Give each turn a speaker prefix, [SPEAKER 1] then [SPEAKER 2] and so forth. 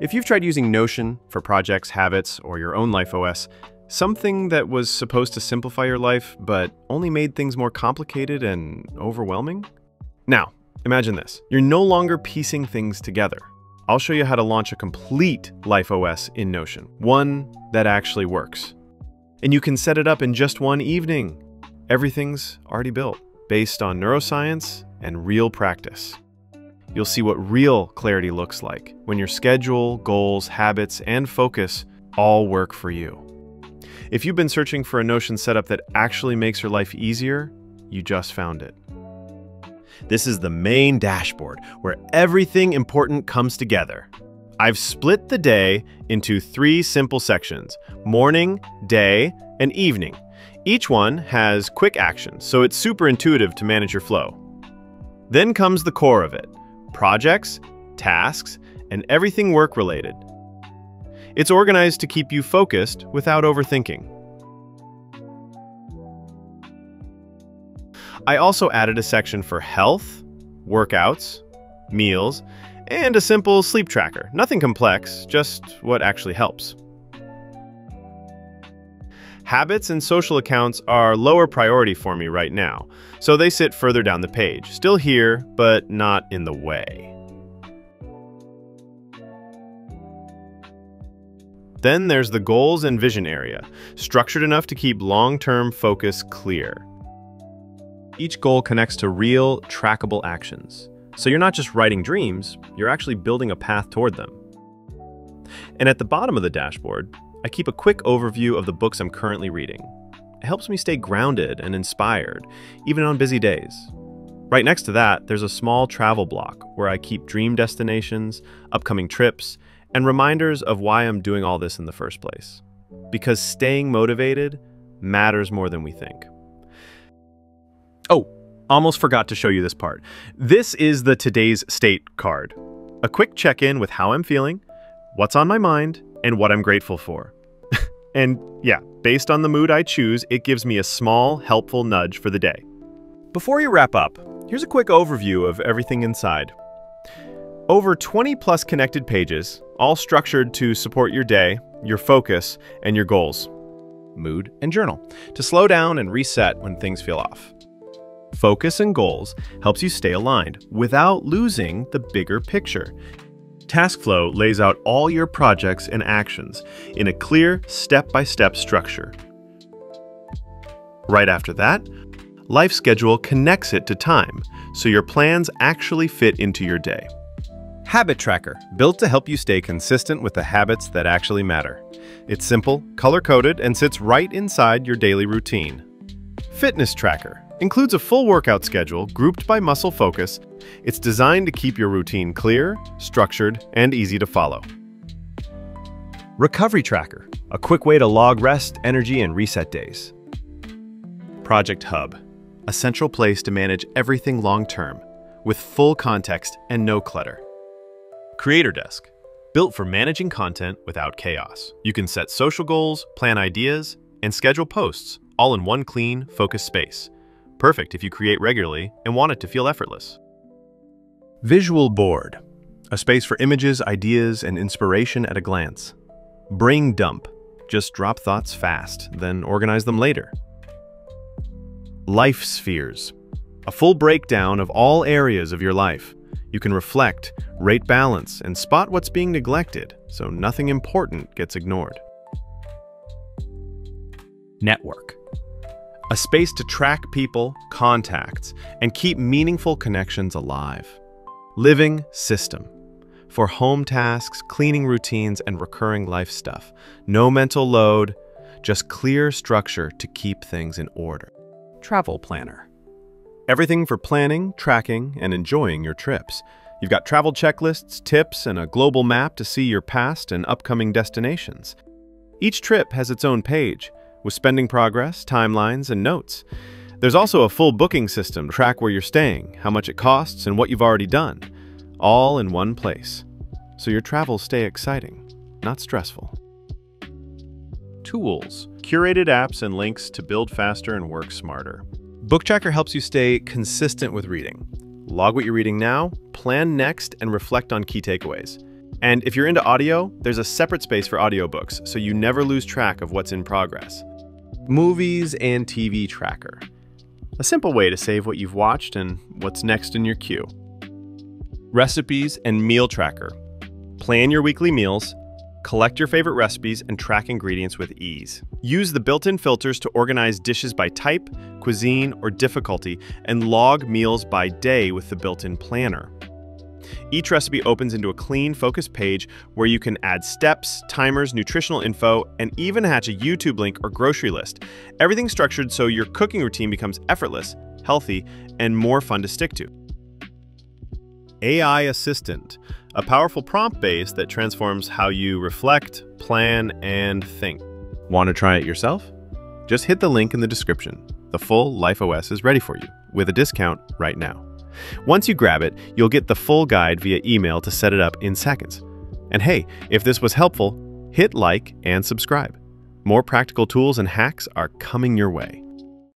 [SPEAKER 1] If you've tried using Notion for projects, habits, or your own Life OS, something that was supposed to simplify your life but only made things more complicated and overwhelming? Now, imagine this. You're no longer piecing things together. I'll show you how to launch a complete Life OS in Notion, one that actually works. And you can set it up in just one evening. Everything's already built, based on neuroscience and real practice. You'll see what real clarity looks like when your schedule, goals, habits, and focus all work for you. If you've been searching for a Notion setup that actually makes your life easier, you just found it. This is the main dashboard where everything important comes together. I've split the day into three simple sections morning, day, and evening. Each one has quick actions, so it's super intuitive to manage your flow. Then comes the core of it projects, tasks, and everything work related. It's organized to keep you focused without overthinking. I also added a section for health, workouts, meals, and a simple sleep tracker. Nothing complex, just what actually helps. Habits and social accounts are lower priority for me right now, so they sit further down the page. Still here, but not in the way. Then there's the goals and vision area, structured enough to keep long-term focus clear. Each goal connects to real, trackable actions. So you're not just writing dreams, you're actually building a path toward them. And at the bottom of the dashboard, I keep a quick overview of the books I'm currently reading. It helps me stay grounded and inspired, even on busy days. Right next to that, there's a small travel block where I keep dream destinations, upcoming trips, and reminders of why I'm doing all this in the first place. Because staying motivated matters more than we think. Oh, almost forgot to show you this part. This is the Today's State card. A quick check-in with how I'm feeling, what's on my mind, and what I'm grateful for. and yeah, based on the mood I choose, it gives me a small, helpful nudge for the day. Before you wrap up, here's a quick overview of everything inside. Over 20 plus connected pages, all structured to support your day, your focus, and your goals. Mood and journal, to slow down and reset when things feel off. Focus and goals helps you stay aligned without losing the bigger picture. TaskFlow lays out all your projects and actions in a clear step-by-step structure. Right after that, Life Schedule connects it to time, so your plans actually fit into your day. Habit Tracker, built to help you stay consistent with the habits that actually matter. It's simple, color-coded, and sits right inside your daily routine. Fitness Tracker includes a full workout schedule grouped by muscle focus. It's designed to keep your routine clear, structured, and easy to follow. Recovery Tracker, a quick way to log rest, energy, and reset days. Project Hub, a central place to manage everything long-term, with full context and no clutter. Creator Desk, built for managing content without chaos. You can set social goals, plan ideas, and schedule posts, all in one clean, focused space. Perfect if you create regularly and want it to feel effortless. Visual Board, a space for images, ideas, and inspiration at a glance. Brain Dump, just drop thoughts fast, then organize them later. Life Spheres, a full breakdown of all areas of your life. You can reflect, rate balance, and spot what's being neglected so nothing important gets ignored. Network, a space to track people, contacts, and keep meaningful connections alive. Living System, for home tasks, cleaning routines, and recurring life stuff. No mental load, just clear structure to keep things in order. Travel Planner. Everything for planning, tracking, and enjoying your trips. You've got travel checklists, tips, and a global map to see your past and upcoming destinations. Each trip has its own page, with spending progress, timelines, and notes. There's also a full booking system to track where you're staying, how much it costs, and what you've already done, all in one place. So your travels stay exciting, not stressful. Tools, curated apps and links to build faster and work smarter. Booktracker helps you stay consistent with reading. Log what you're reading now, plan next, and reflect on key takeaways. And if you're into audio, there's a separate space for audiobooks, so you never lose track of what's in progress. Movies and TV Tracker. A simple way to save what you've watched and what's next in your queue. Recipes and Meal Tracker. Plan your weekly meals, collect your favorite recipes, and track ingredients with ease. Use the built-in filters to organize dishes by type, cuisine, or difficulty, and log meals by day with the built-in planner. Each recipe opens into a clean, focused page where you can add steps, timers, nutritional info, and even hatch a YouTube link or grocery list. Everything's structured so your cooking routine becomes effortless, healthy, and more fun to stick to. AI Assistant, a powerful prompt base that transforms how you reflect, plan, and think. Want to try it yourself? Just hit the link in the description. The full Life OS is ready for you, with a discount right now. Once you grab it, you'll get the full guide via email to set it up in seconds. And hey, if this was helpful, hit like and subscribe. More practical tools and hacks are coming your way.